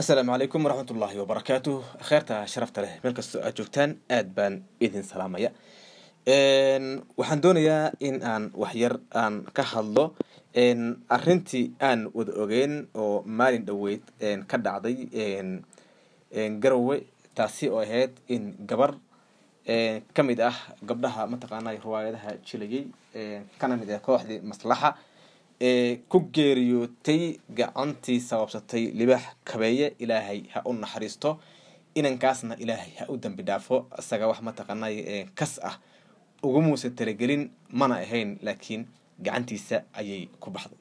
asalaamu calaykum waraxmat ullaahi wabarakaatu kheerta sharafta leh. Meel kastoo aad joogtaan aad baan idin salaamaya. Waxaan doonayaa in aan waxyar aan ka hadlo. Arintii aan wada ogeyn oo maalin dhoweyd ka dhacday garowe taasi oo ahayd in gabar. Ka mid ah gabdhaha mataqaanaa riwaayadaha jilayay kana mid ah kooxdii maslaxa ee ku geeriyootay gacantii sababsatay libaax kabeeye. Ilaahay ha u naxariisto. Inankaasna ilaahay ha u dambi dhaafo. Isaga wax mataqaanay kas ah. Ugamuusa talagelin mana ahayn laakiin gacantiisa ayay ku baxday.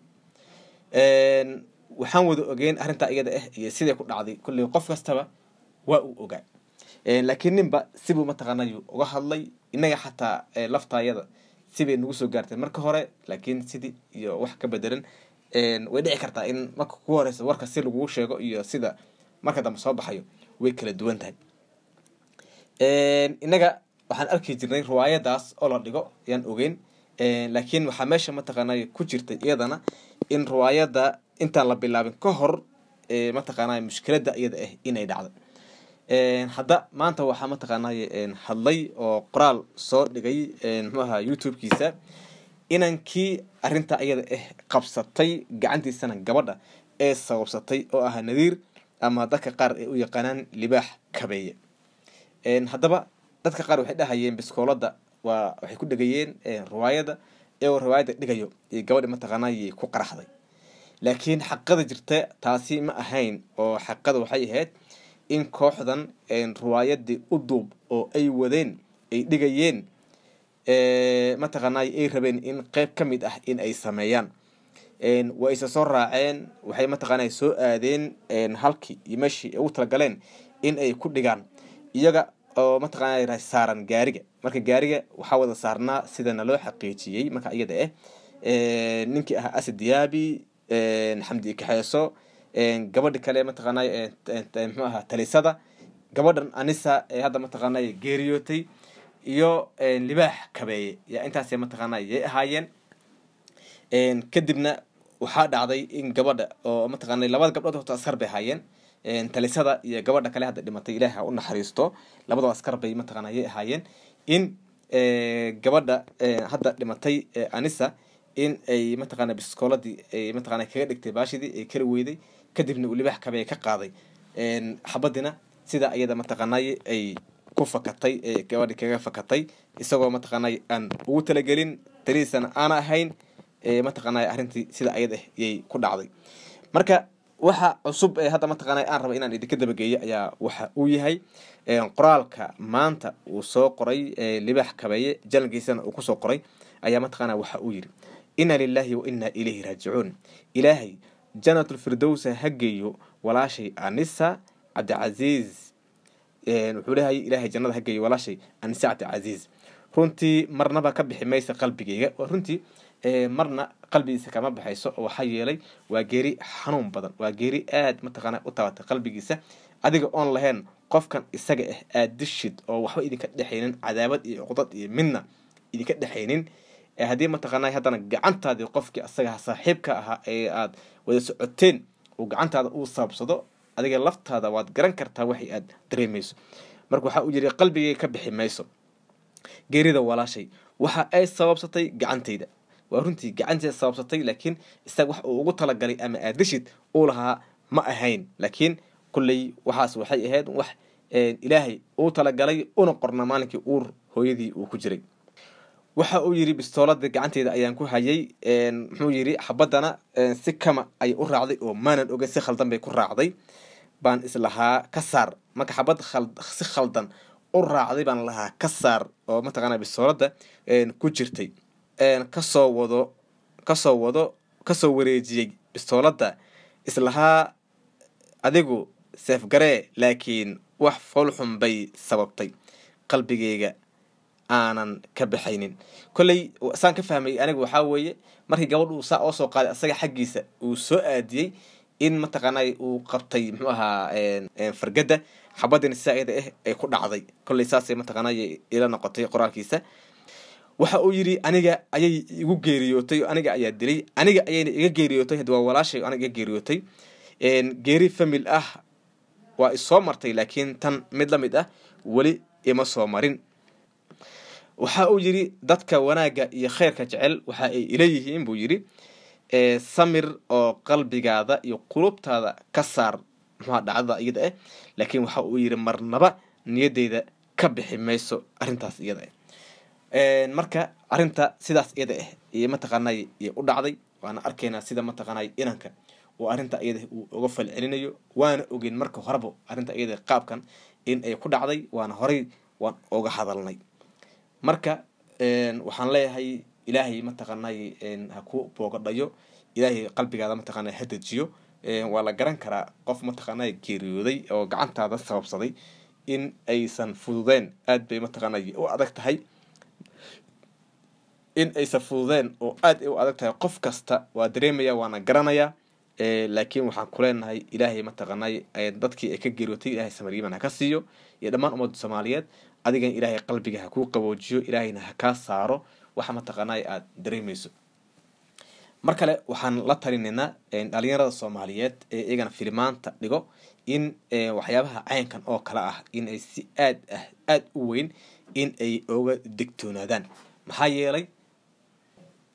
Waxaan wada ogeyn arrintaa iyada ah iyo siday ku dhacday. Kulley qof kastaba waa uu ogaa. Laakiin ninba sibuu mataqaanay uga hadlay. Innaga xataa laftaayada sibay nagu soo gaartay. Marka hore laakiin sidii iyo wax ka bedelan way dhici kartaa in marka ku horeysa warka si lagugu sheego iyo sida marka dambe soo baxayo way kala duwan tahay. Innaga waxaan arki jirnay riwaayadaas oo la dhigo yaan ogeyn. Laakiin waxaa meesha mataqaanay ku jirtay iyadana in riwaayada intaan la bilaabin ka hor mataqaanay mushkiladda iyada ah inay dhacday hadda maanta waxaa mataqaanay hadlay oo qoraal soo dhigay mxuaha youtube-kiisa inankii arrintaa iyada ah qabsatay gacantiisana gabadha ee sababsatay oo ah nadiir ama dadka qaar ay u yaqaanaan libaax kabeeye. Haddaba dadka qaar waxay dhahayeen biskoolada waa waxay ku dhegayeen riwaayada iyagoo riwaayada dhigayo iyo gabadhi mataqaanay ku qaraxday. Laakiin xaqada jirta taasi ma ahayn oo xaqada waxay ahayd in kooxdan riwaayadii u duub oo ay wadeen ay dhigayeen mataqaanay ay rabeen in qeyb ka mid ah in ay sameeyaan. Waa isa soo raaceen waxay mataqaanay soo aadeen halkii iyo meeshii ay ugu talagaleen in ay ku dhigaan. Iyaga oo mataqaana saaran gaariga. Marka gaariga waxaa wada saarnaa sidana loo xaqiijiyey marka iyada ah ninkii ahaa asad diyaabi xamdi kaxeeso gabadhi kale mataqaanay mxuu ahaa talisada gabadhan anisa ee hadda mataqaanay geeriyootay iyo libaax kabeeye yaa intaas mataqaanay yay ahaayeen kadibna waxaa dhacday in gabadha oo mataqaanay labada gabdhood horta askar bay ahaayeen talisada iyo gabadha kale hadda dhimatay ilaah ha u naxariisto labadoo askar bay mataqaana yay ahaayeen in gabadha hadda dhimatay anisa in ay mataqaana biskooladii ay mataqaana kaga dhigtay baashidii ay kari weyday kadibna uu libaax kabee ka qaaday xabadina sida iyada mataqaanay ay ku fakatay gabadhi kaga fakatay isagoo mataqaanay aan ugu talagelin talidiisana aana ahayn mataqaanay arrintii sida ayada ah ku dhacday. Marka waxa cusub ee hadda mataqaanay aan raba inaan idinka dabageeyo ayaa waxa uu yahay qoraalka maanta uu soo qoray libaax kabeeye jalankiisana uu ku soo qoray ayaa mataqaana waxa uu yidhi inna lilahi wa inna ilayhi raajicuun. Ilaahay janatulfirdowsa ha geeyo walaashay anisa cabdicasiis wuxuu leehay ilaahay jannada ha geeyo walaashay anisa cabdicasiis runtii marnaba ka bixi maysa qalbigeyga runtii marna qalbigiisa kama baxayso oo waxaa yeelay waa geeri xanuun badan waa geeri aad mataqaana u taabatay qalbigiisa adiga oon lahayn qofkan isaga ah aad dishid oo waxba idinka dhexaynin cadaabad iyo cuqdad iyo midna idinka dhexaynin haddii mataqaana haddana gacantaadii qofkii asaga saaxiibka ahaa ee aad wada socoteen uu gacantaada uu saabsado adiga laftaada waad garan kartaa waxay aad dareemayso marka waxaa uu yiri qalbigay ka bixi mayso geerida walaashay waxa ay sababsatay gacantayda waa runtii gacanteeda sababsatay laakiin isaga wax uu ugu talagalay ama aadishid uu lahaa ma ahayn laakiin kulley waxaas waxay ahayd wax ilaahay uu talagalay una qorna maalinkii uur hooyadii uu ku jiray waxa uu yidhi bistoolada gacanteeda ayaan ku hayay muxuu yidhi xabadana si kama ayay u raacday oo maanan ogeyn si khaldan bay ku raacday. Baan islahaa ka saar. Marka xabad si khaldan u raacday baan lahaa ka saar oo mataqaana bistoolada ku jirtay. Kasoo wado ka soo wado ka soo wareejiyey bistoolada islahaa adigu seefgaree laakiin wax foolxun bay sababtay qalbigeyga aanan ka baxaynin. Kolley saan ka fahmay? Aniga waxaa weeye markii gabadh uu saa oo qaaday asaga xaggiisa uu soo aadiyey in mataqaanay uu qabtay muxuu ahaa fargada xabadina sidaa iyada ah ay ku dhacday. Kolley saasay mataqaanay ila noqotay qoraalkiisa. Waxa uu yidhi aniga ayay igu geeriyootay aniga ayaa dilay aniga ayayna iga geeriyootay haddi waa walaashay aniga iga geeriyootay. Geeri famil ah waa isoo martay laakiin tan mid la mid ah weli ima soo marin waxa uu yidhi dadka wanaagga iyo khayrka jecel waxa ay ila yihiin buu yidhi samir oo qalbigaada iyo qulubtaada ka saar muxua dhacdada iyada ah laakiin waxa uu yidhi marnaba niyadeyda ka bixi mayso arrintaas iyada ah marka arrinta sidaas iyada ah iyo mataqaanay u dhacday waana arkaynaa sida mataqaanay inanka oo arrinta iyada uu uga falcelinayo waana ogeyn marka horeba arrinta iyada qaabkan in ay ku dhacday waana horay waan oga hadalnay marka waxaan leeyahay ilaahay mataqaanay ha ku boogadhayo ilaahay qalbigaada mataqaanay ha dejiyo. Waa la garan karaa. Qof mataqaanay geeriyooday oo gacantaada sababsaday in aysan fududeen. Aad bay mataqaanay u adag tahay. In aysan fududeen oo aad ay u adag tahay. Qof kasta waa dareemaya waana garanayaa laakiin waxaan ku leenahay ilaahay mataqaanay dadkii ay ka geeriyootay ilahay samariiman ha ka siiyo. Iyo dhammaan ummadda soomaaliyeed adigan ilaahay qalbiga ha kuu qaboojiyo ilaahayna ha kaa saaro waxa mataqaanay aada dareemayso. Mar kale waxaan la talinaynaa dhalinyarada soomaaliyeed ee iyagana filimaanta dhigo in waxyaabaha caynkan oo kale ah in ay si aad ah aada u weyn in ay oga digtoonaadaan. Maxaa yeelay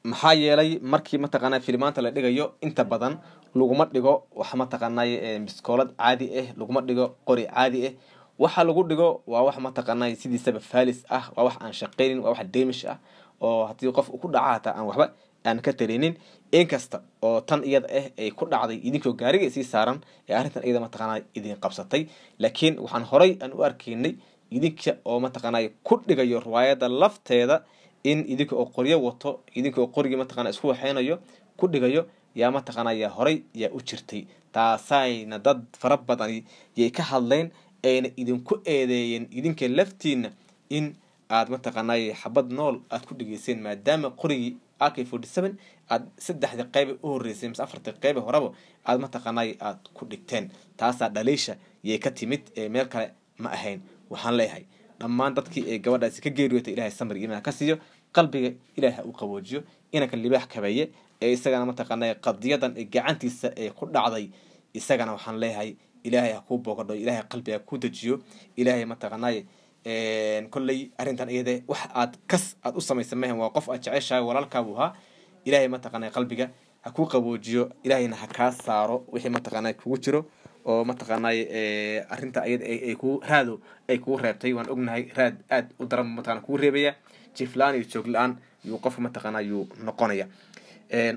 maxaa yeelay markii mataqaanay filimaanta la dhigayo inta badan laguma dhigo wax mataqaanay biskoolad caadi ah laguma dhigo qori caadi ah waxa lagu dhigo waa wax mataqaanay sidiisaba falis ah waa wax aan shaqaynin waa wax damish ah oo haddii qof ku dhaca hataa aan waxba aan ka tarinin inkasta oo tan iyada ah ay ku dhacday idinkoo gaariga sii saaran ee arrintan iyada mataqaanay idin qabsatay. Laakiin waxaan horay aan u arkaynay idinka oo mataqaanay ku dhigayo riwaayadda lafteeda in idinka oo qoryo wato idinka oo qorigii mataqana isku waxeynayo ku dhigayo yaa mataqaanaya horay yaa u jirtay. Taasayna dad fara badan yay ka hadleen ayna idinku eedeeyeen idinka laftiina in aad mataqaanay xabad nool aad ku dhigeyseen maadaama qorigii ak aad saddexdii qeyba u horreysay mise afartii qeyba horeba aad mataqaanay aad ku dhigteen. Taasaa dhaliisha yay ka timid ee meel kale ma ahayn. Waxaan leeyahay dhammaan dadkii ee gabadhaasi ka geeriyootay ilahay samir iimaan ka siiyo qalbiga ilahay ha u qaboojiyo inanka libaax kabeeye ee isagana mataqaanay qadiyadan gacantiisa ee ku dhacday isagana waxaan leeyahay ilaahay ha kuu boogadho ilahay qalbiga ku dejiyo ilaahay mataqaanay kolley arrintan iyade wax aad kas aad u samaysa mahan waa qof aad jeceshahay walaalkaabu ahaa ilaahay mataqaanay qalbiga ha kuu qaboojiyo ilaahayna ha kaa saaro wixii mataqaanay kugu jiro oo mataqaanay arrinta iyada ay ku raado ay kugu reebtay waan ognahay raad aad u daran mataqana kugu reebaya jifla-aan iyo joog la-aan yuu qofka mataqaana yuu noqonaya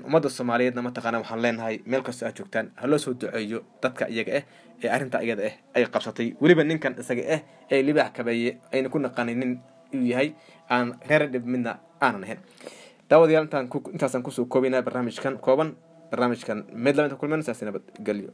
ummadda soomaaliyeedna mataqaana waxaan leenahay meel kastoo aad joogtaan haloo soo duceeyo dadka iyaga ah ee arrinta iyada ah ay qabsatay. Weliba ninkan isaga ah ee libaax kabeeye ayna ku naqaninin uu yahay aan reer dhib midna aanan ahayn. Daawadayaal intaasaan ku soo koobaynaa barnaamijkan kooban. Barnaamijkan mid la mid kulmen saasi nabad gelyo